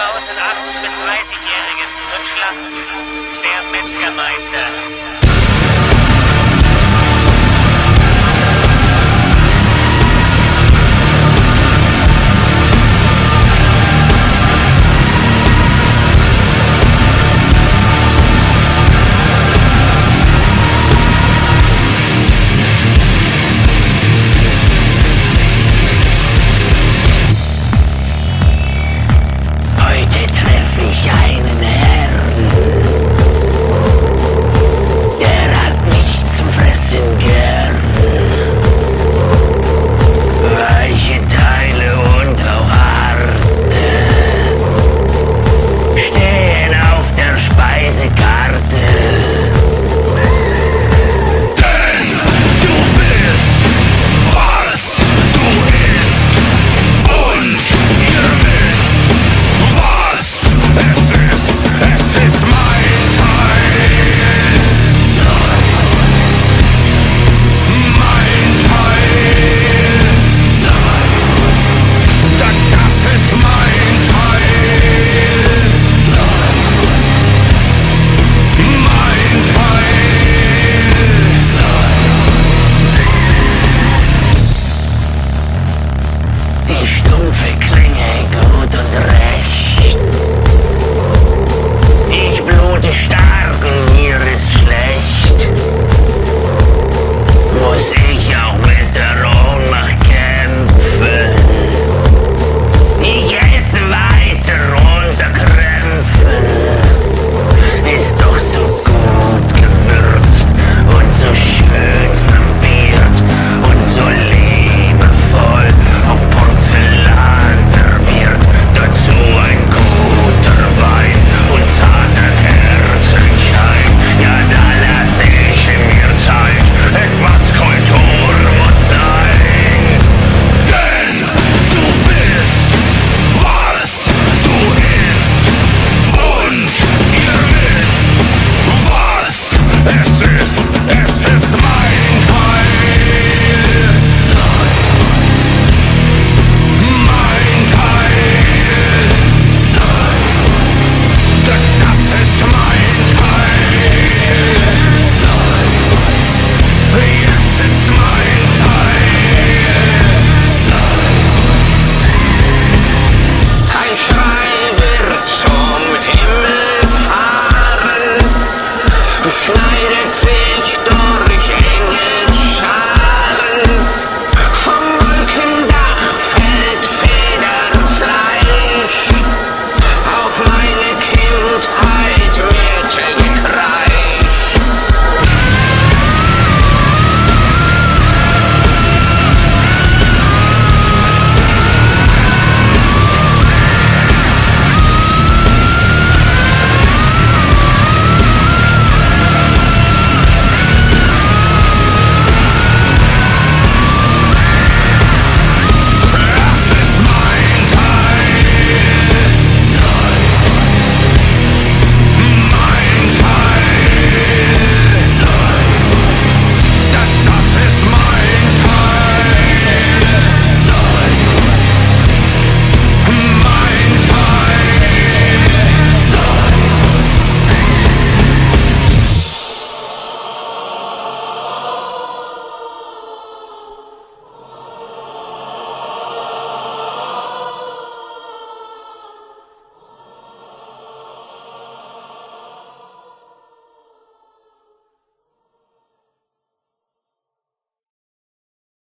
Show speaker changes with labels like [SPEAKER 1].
[SPEAKER 1] gebauten 18-Jährigen und der Metzgermeister. Stufe Klinge, gut und